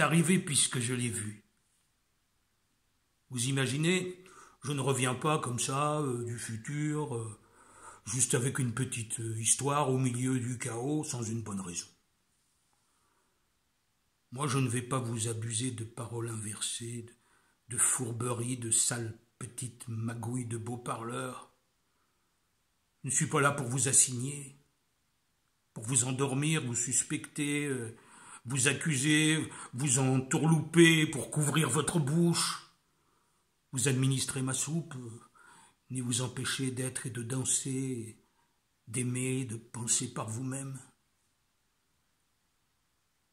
arrivé puisque je l'ai vu. Vous imaginez, je ne reviens pas comme ça euh, du futur, euh, juste avec une petite euh, histoire au milieu du chaos sans une bonne raison. Moi, je ne vais pas vous abuser de paroles inversées, de, de fourberies, de sales petites magouilles de beaux parleurs. Je ne suis pas là pour vous assigner, pour vous endormir, vous suspecter, vous accuser, vous entourlouper pour couvrir votre bouche vous administrer ma soupe, ni vous empêcher d'être et de danser, d'aimer, de penser par vous-même.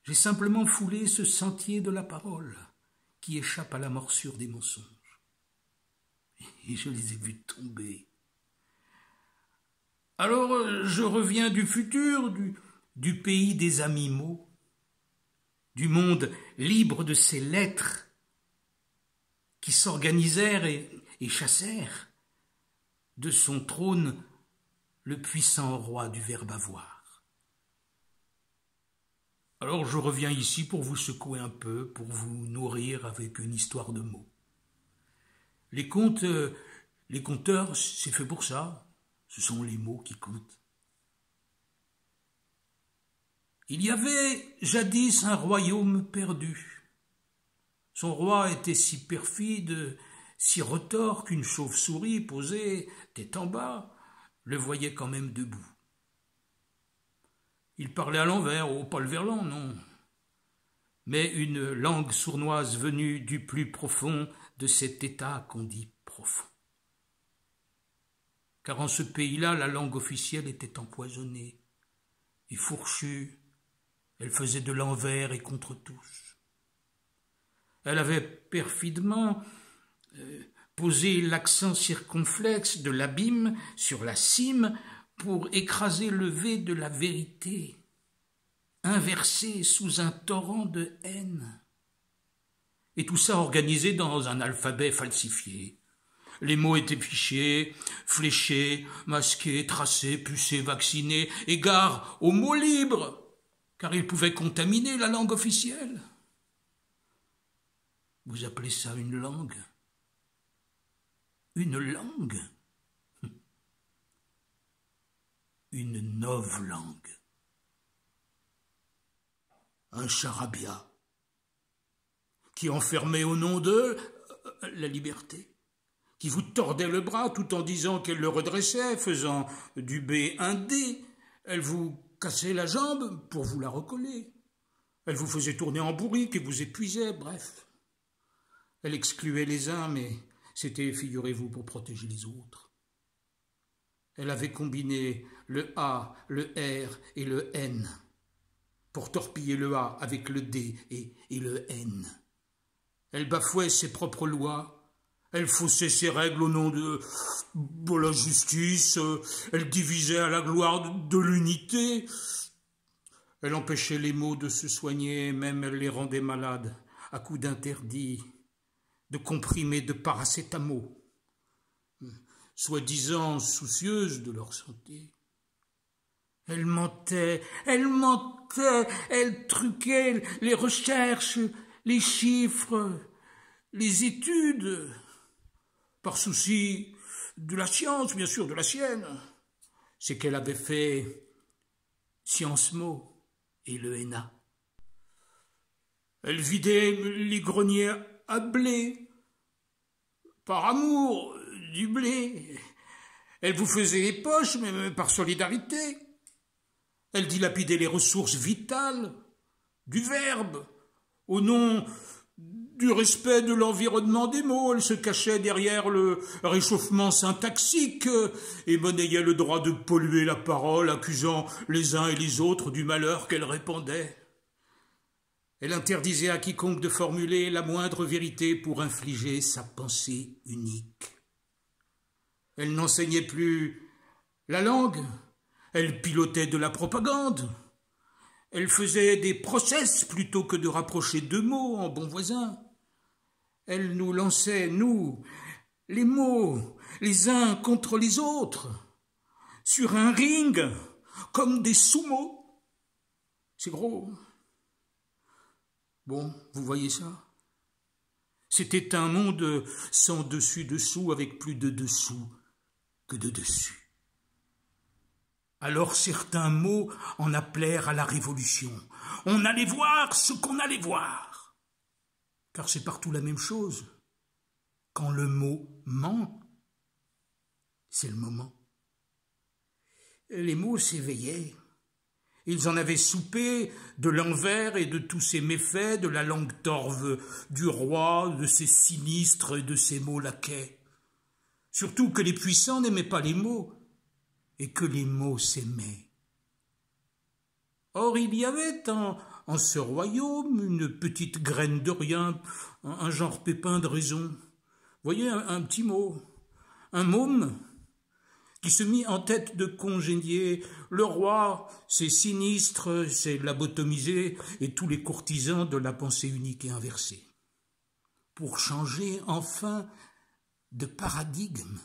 J'ai simplement foulé ce sentier de la parole qui échappe à la morsure des mensonges. Et je les ai vus tomber. Alors je reviens du futur, du pays des animaux, du monde libre de ses lettres qui s'organisèrent et, chassèrent de son trône le puissant roi du verbe avoir. Alors je reviens ici pour vous secouer un peu, pour vous nourrir avec une histoire de mots. Les contes, les conteurs, c'est fait pour ça. Ce sont les mots qui comptent. Il y avait jadis un royaume perdu. Son roi était si perfide, si retors qu'une chauve-souris posée, tête en bas, le voyait quand même debout. Il parlait à l'envers, au Paul Verlan, non. Mais une langue sournoise venue du plus profond de cet état qu'on dit profond. Car en ce pays-là, la langue officielle était empoisonnée et fourchue, elle faisait de l'envers et contre tous. Elle avait perfidement euh, posé l'accent circonflexe de l'abîme sur la cime pour écraser le V de la vérité, inversé sous un torrent de haine. Et tout ça organisé dans un alphabet falsifié. Les mots étaient fichés, fléchés, masqués, tracés, pucés, vaccinés, égard aux mots libres, car ils pouvaient contaminer la langue officielle. Vous appelez ça une langue? Une langue? Une langue. Un charabia qui enfermait au nom de la liberté, qui vous tordait le bras tout en disant qu'elle le redressait, faisant du B un D. Elle vous cassait la jambe pour vous la recoller. Elle vous faisait tourner en bourrique et vous épuisait, bref. Elle excluait les uns, mais c'était, figurez-vous, pour protéger les autres. Elle avait combiné le A, le R et le N pour torpiller le A avec le D et, et le N. Elle bafouait ses propres lois, elle faussait ses règles au nom de, la justice, elle divisait à la gloire de l'unité, elle empêchait les mots de se soigner, même elle les rendait malades à coups d'interdits de comprimés de paracétamol, soi-disant soucieuses de leur santé. Elle mentait, elle mentait, elle truquait les recherches, les chiffres, les études, par souci de la science, bien sûr, de la sienne. C'est qu'elle avait fait Sciences Mo et le. Elle vidait les greniers à blé, par amour du blé. Elle vous faisait les poches, mais par solidarité. Elle dilapidait les ressources vitales du verbe, au nom du respect de l'environnement des mots. Elle se cachait derrière le réchauffement syntaxique et monnayait le droit de polluer la parole, accusant les uns et les autres du malheur qu'elle répandait. Elle interdisait à quiconque de formuler la moindre vérité pour infliger sa pensée unique. Elle n'enseignait plus la langue, elle pilotait de la propagande, elle faisait des procès plutôt que de rapprocher deux mots en bon voisin. Elle nous lançait, nous, les mots, les uns contre les autres, sur un ring, comme des sous-mots. C'est gros. Bon, vous voyez ça? C'était un monde sans dessus-dessous, avec plus de dessous que de dessus. Alors certains mots en appelèrent à la révolution. On allait voir ce qu'on allait voir. Car c'est partout la même chose. Quand le mot ment, c'est le moment. Les mots s'éveillaient. Ils en avaient soupé de l'envers et de tous ses méfaits, de la langue torve du roi, de ses sinistres et de ses mots laquais. Surtout que les puissants n'aimaient pas les mots, et que les mots s'aimaient. Or il y avait en, en ce royaume une petite graine de rien, un, genre pépin de raison. Voyez un petit mot, un môme, qui se mit en tête de congénier le roi, ses sinistres, ses labotomisés et tous les courtisans de la pensée unique et inversée, pour changer enfin de paradigme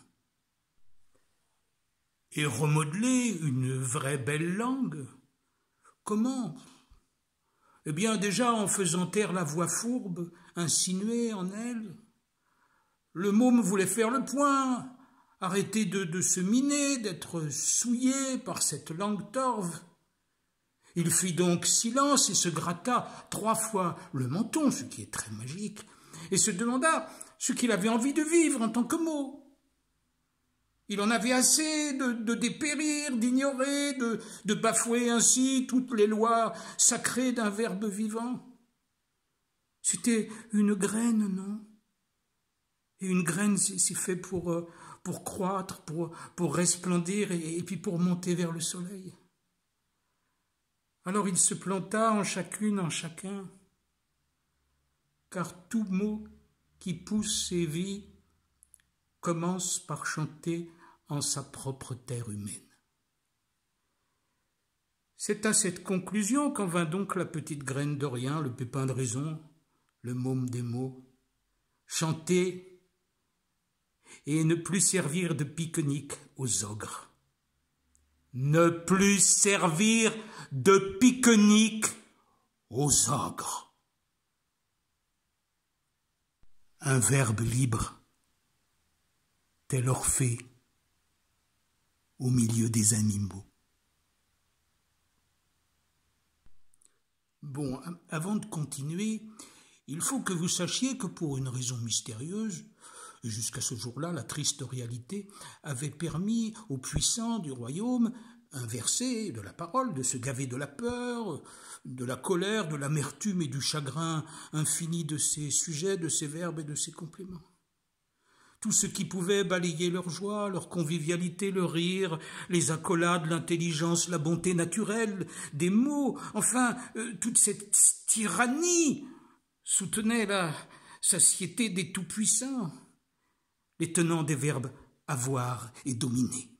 et remodeler une vraie belle langue. Comment Eh bien déjà en faisant taire la voix fourbe insinuée en elle. Le môme voulait faire le point, arrêter de, se miner, d'être souillé par cette langue torve. Il fit donc silence et se gratta trois fois le menton, ce qui est très magique, et se demanda ce qu'il avait envie de vivre en tant que mot. Il en avait assez de, dépérir, d'ignorer, de, bafouer ainsi toutes les lois sacrées d'un verbe vivant. C'était une graine, non? Et une graine, c'est fait pour, euh, croître, pour, pour resplendir et, puis pour monter vers le soleil. Alors il se planta en chacune, en chacun, car tout mot qui pousse et vit commence par chanter en sa propre terre humaine. C'est à cette conclusion qu'en vint donc la petite graine de rien, le pépin de raison, le môme des mots, chanter et ne plus servir de pique-nique aux ogres. Ne plus servir de pique-nique aux ogres. Un verbe libre, tel Orphée, au milieu des animaux. Bon, avant de continuer, il faut que vous sachiez que pour une raison mystérieuse, jusqu'à ce jour-là, la triste réalité avait permis aux puissants du royaume inversé de la parole, de se gaver de la peur, de la colère, de l'amertume et du chagrin infini de ces sujets, de ces verbes et de ces compléments. Tout ce qui pouvait balayer leur joie, leur convivialité, le rire, les accolades, l'intelligence, la bonté naturelle, des mots, enfin, euh, toute cette tyrannie soutenait la satiété des tout-puissants les tenants des verbes avoir et dominer.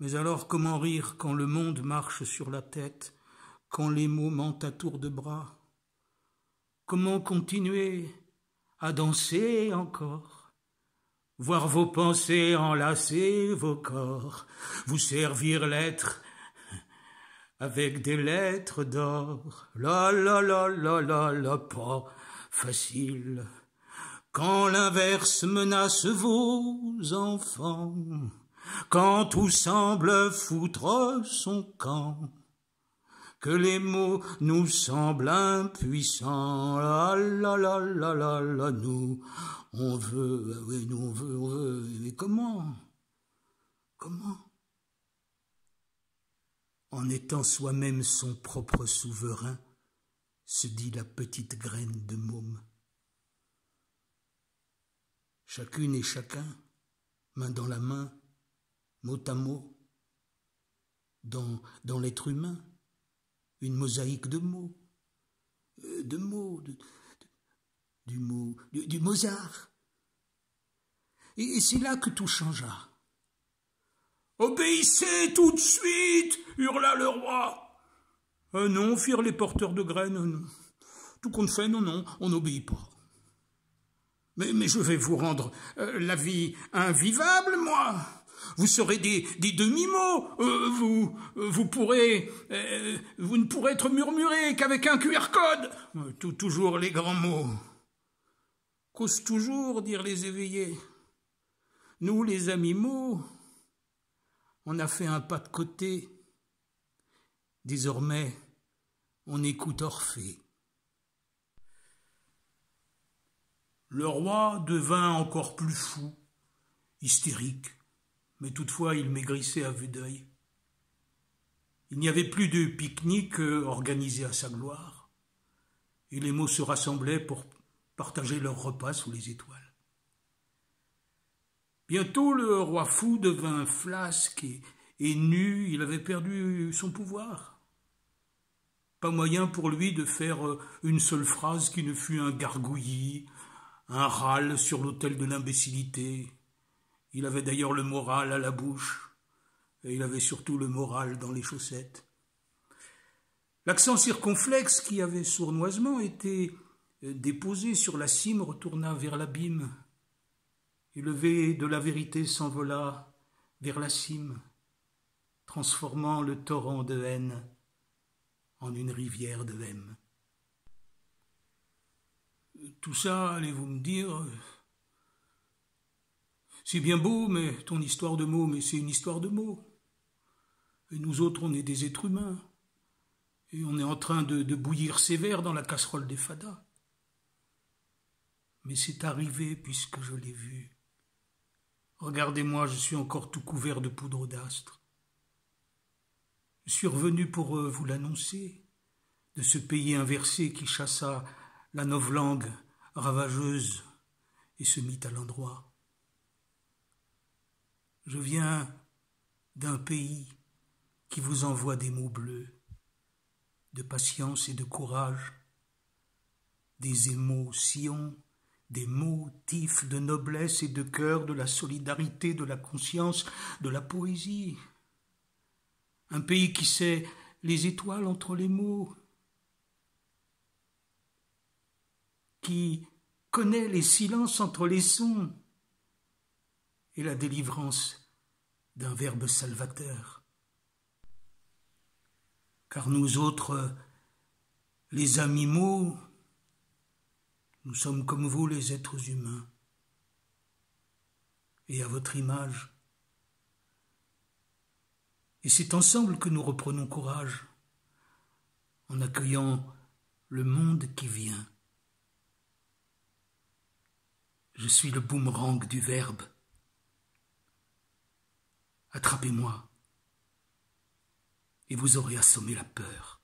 Mais alors comment rire quand le monde marche sur la tête, quand les mots mentent à tour de bras? Comment continuer à danser encore. Voir vos pensées enlacer vos corps, vous servir l'être avec des lettres d'or. La la la la la la, pas facile. Quand l'inverse menace vos enfants, quand tout semble foutre son camp, que les mots nous semblent impuissants, la la la la la nous, on veut, oui, nous on veut, on mais comment? Comment? En étant soi-même son propre souverain, se dit la petite graine de môme. Chacune et chacun, main dans la main, mot à mot, dans l'être humain, une mosaïque de mots, euh, de mots, du mot, du, Mozart. Et, c'est là que tout changea. Obéissez tout de suite, hurla le roi. Euh, non, firent les porteurs de graines. Tout compte fait, non, non, on n'obéit pas. Mais, je vais vous rendre euh, la vie invivable, moi. Vous serez des, demi-mots. Euh, vous, vous pourrez, euh, vous ne pourrez être murmuré qu'avec un QR code. Euh, tout, toujours les grands mots. Qu'osent toujours dire les éveillés. Nous, les animaux, on a fait un pas de côté. Désormais, on écoute Orphée. Le roi devint encore plus fou, hystérique, mais toutefois il maigrissait à vue d'œil. Il n'y avait plus de pique-nique organisé à sa gloire, et les mots se rassemblaient pour partager leur repas sous les étoiles. Bientôt le roi fou devint flasque et, et nu, il avait perdu son pouvoir. Pas moyen pour lui de faire une seule phrase qui ne fût un gargouillis, un râle sur l'autel de l'imbécilité. Il avait d'ailleurs le moral à la bouche, et il avait surtout le moral dans les chaussettes. L'accent circonflexe qui avait sournoisement été déposé sur la cime retourna vers l'abîme, et le de la vérité s'envola vers la cime, transformant le torrent de haine en une rivière de haine. Tout ça, allez-vous me dire, c'est bien beau, mais ton histoire de mots, mais c'est une histoire de mots. Et nous autres, on est des êtres humains. Et on est en train de, de bouillir sévère dans la casserole des fadas. Mais c'est arrivé puisque je l'ai vu. Regardez-moi, je suis encore tout couvert de poudre d'astre. Je suis revenu pour euh, vous l'annoncer, de ce pays inversé qui chassa la novlangue ravageuse et se mit à l'endroit. Je viens d'un pays qui vous envoie des mots bleus, de patience et de courage, des émotions, des motifs de noblesse et de cœur, de la solidarité, de la conscience, de la poésie. Un pays qui sait les étoiles entre les mots, qui connaît les silences entre les sons et la délivrance d'un verbe salvateur. Car nous autres, les animaux, nous sommes comme vous les êtres humains, et à votre image. Et c'est ensemble que nous reprenons courage, en accueillant le monde qui vient. Je suis le boomerang du verbe. Attrapez-moi. Et vous aurez assommé la peur.